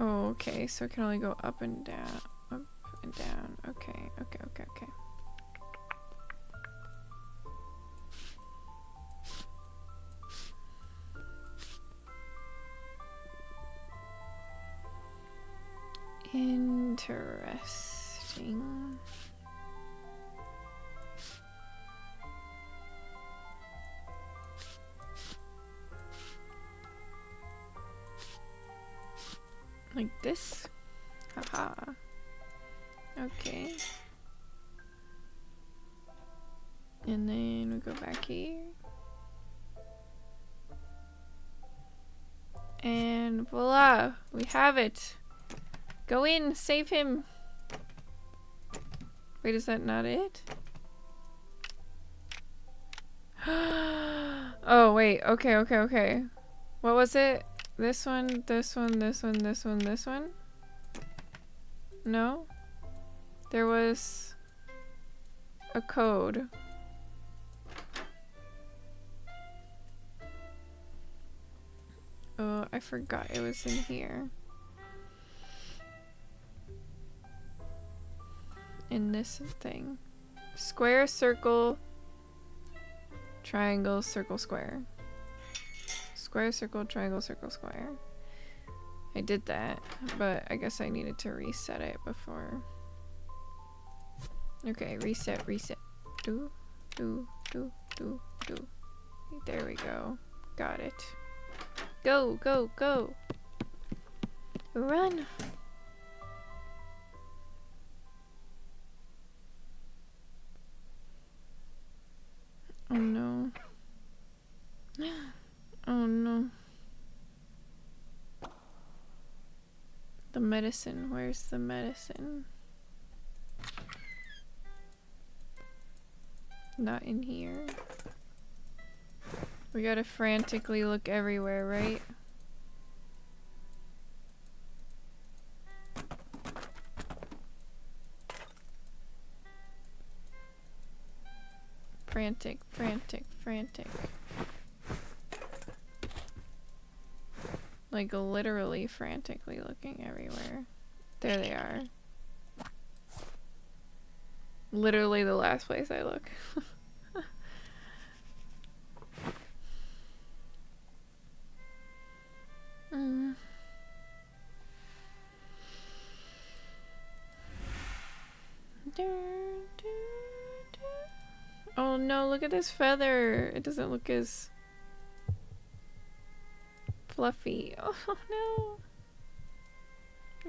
Oh, okay, so it can only go up and down, up and down. Okay, okay, okay, okay. Interesting. Like this? Haha. Okay. And then we go back here. And voila, we have it. Go in, save him. Wait, is that not it? oh, wait. Okay, okay, okay. What was it? This one, this one, this one, this one, this one? No? There was a code. Oh, I forgot it was in here. In this thing. Square, circle, triangle, circle, square. Square, circle, triangle, circle, square. I did that, but I guess I needed to reset it before. Okay, reset, reset. Do, do, do, do, do. There we go. Got it. Go, go, go. Run. Oh no. Oh no. The medicine. Where's the medicine? Not in here. We gotta frantically look everywhere, right? Frantic, frantic, frantic. Like literally frantically looking everywhere. There they are. Literally the last place I look. mm. Oh no, look at this feather. It doesn't look as fluffy. Oh no.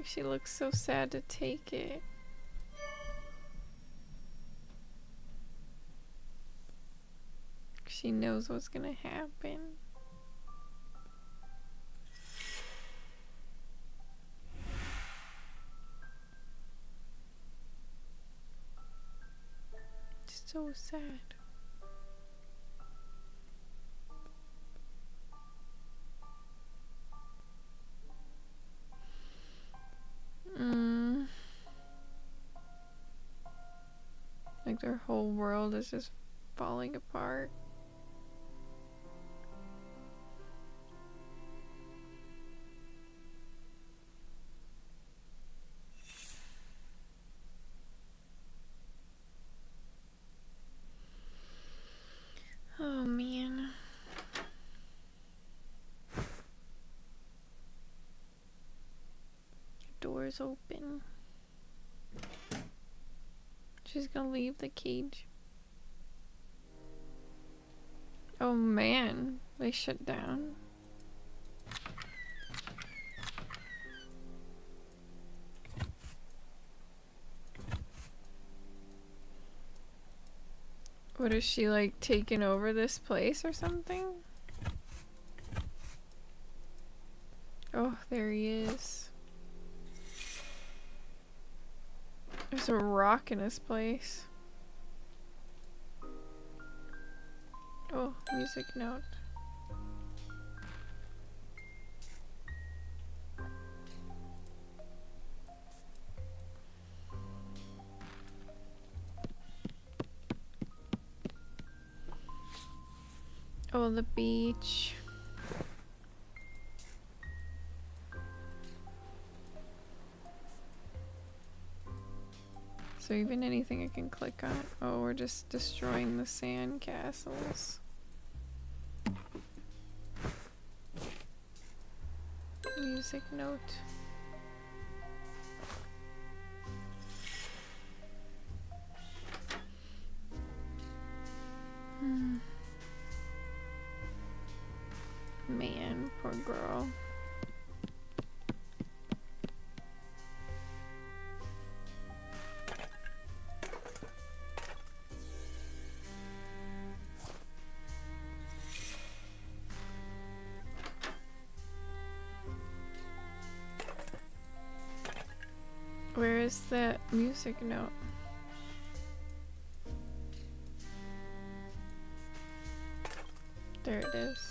She looks so sad to take it. She knows what's gonna happen. so sad. Their whole world is just falling apart. Oh man. Doors open. She's gonna leave the cage. Oh man, they shut down. What is she like taking over this place or something? Oh, there he is. There's a rock in this place. Oh, music note. Oh, the beach. So even anything I can click on? Oh, we're just destroying the sand castles. Music note. Hmm. Where is that music note? There it is.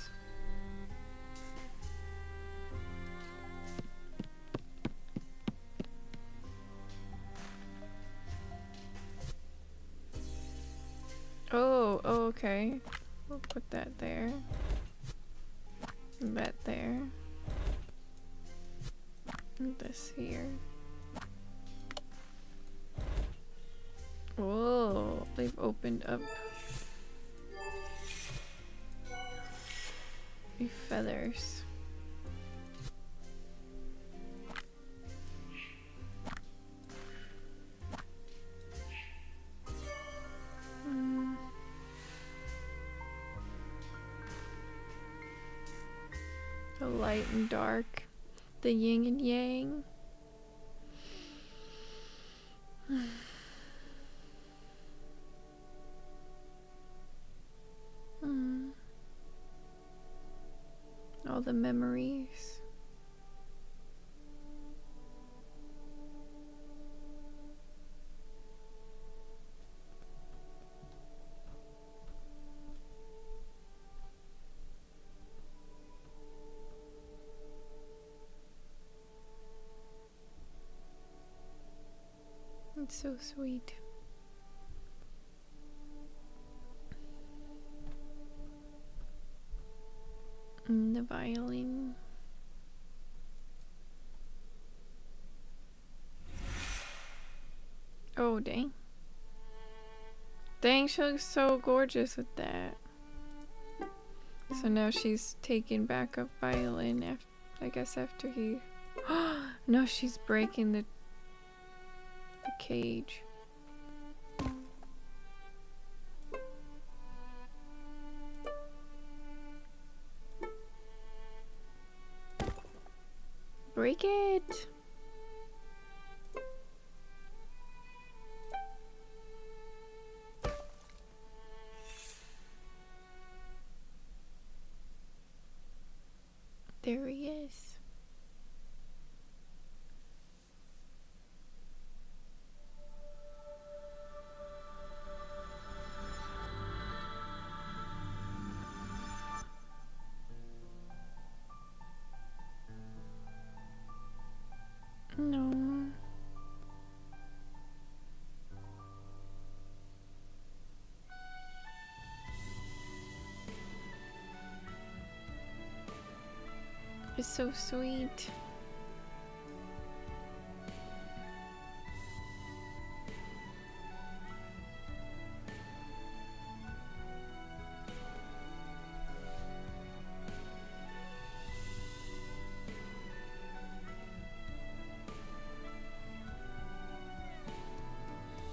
Opened up the feathers. Mm. The light and dark, the yin and yang. So sweet. Mm, the violin. Oh, dang. Dang, she looks so gorgeous with that. So now she's taking back a violin, after, I guess after he... no, she's breaking the cage. Is so sweet.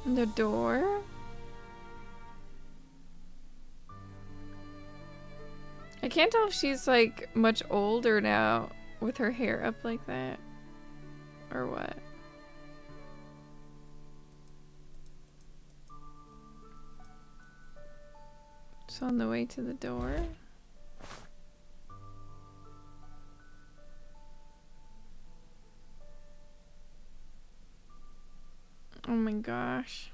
The door? Can't tell if she's like much older now with her hair up like that or what. It's on the way to the door. Oh my gosh.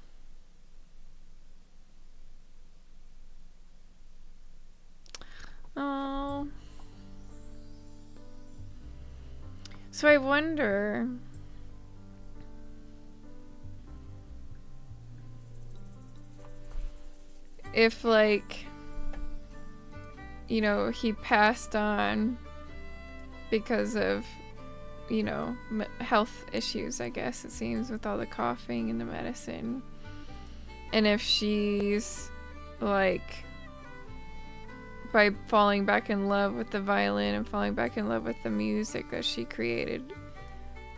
So I wonder if like you know, he passed on because of you know, health issues, I guess it seems, with all the coughing and the medicine. And if she's like by falling back in love with the violin and falling back in love with the music that she created,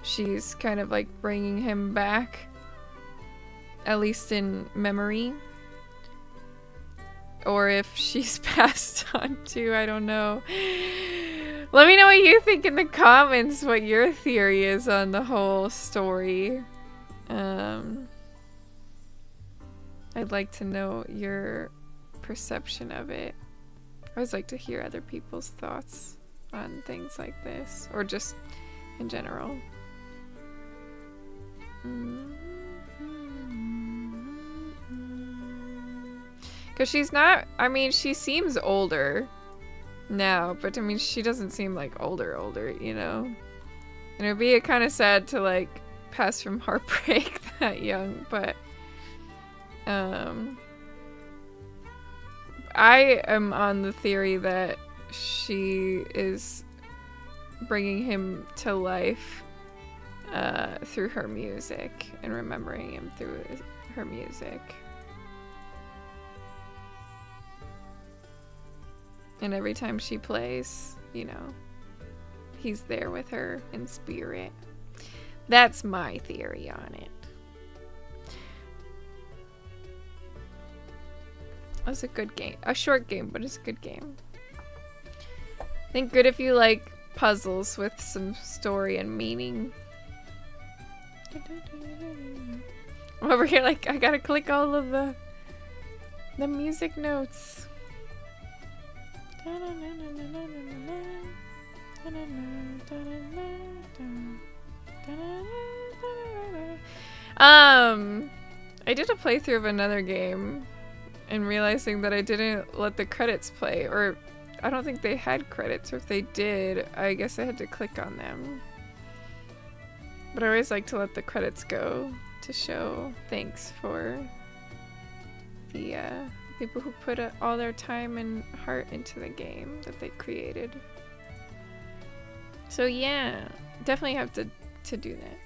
she's kind of like bringing him back, at least in memory. Or if she's passed on to, I don't know. Let me know what you think in the comments, what your theory is on the whole story. Um, I'd like to know your perception of it. I always like to hear other people's thoughts on things like this, or just in general. Because she's not, I mean, she seems older. now, but I mean, she doesn't seem like older, older, you know? And it would be kind of sad to like pass from heartbreak that young, but um, I am on the theory that she is bringing him to life uh, through her music and remembering him through her music. And every time she plays, you know, he's there with her in spirit. That's my theory on it. It's a good game. A short game, but it's a good game. I think good if you like puzzles with some story and meaning. I'm over here like I gotta click all of the the music notes. Um, I did a playthrough of another game and realizing that I didn't let the credits play, or I don't think they had credits, or if they did, I guess I had to click on them. But I always like to let the credits go to show thanks for the uh, people who put uh, all their time and heart into the game that they created. So yeah, definitely have to to do that.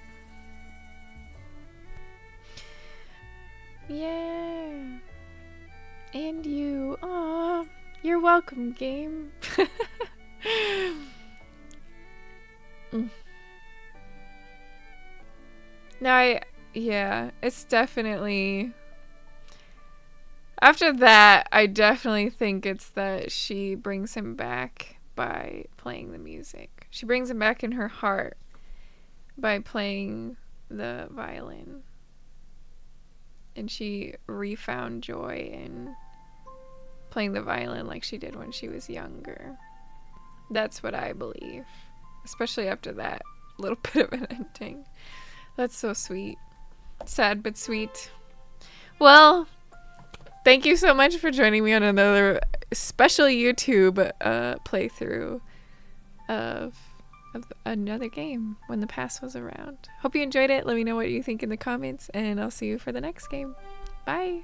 Yeah. And you. Aw. You're welcome, game. mm. Now I yeah, it's definitely after that, I definitely think it's that she brings him back by playing the music. She brings him back in her heart by playing the violin. And she refound joy in playing the violin like she did when she was younger. That's what I believe. Especially after that little bit of an ending. That's so sweet. Sad but sweet. Well, thank you so much for joining me on another special YouTube uh, playthrough of, of another game when the past was around. Hope you enjoyed it. Let me know what you think in the comments, and I'll see you for the next game. Bye.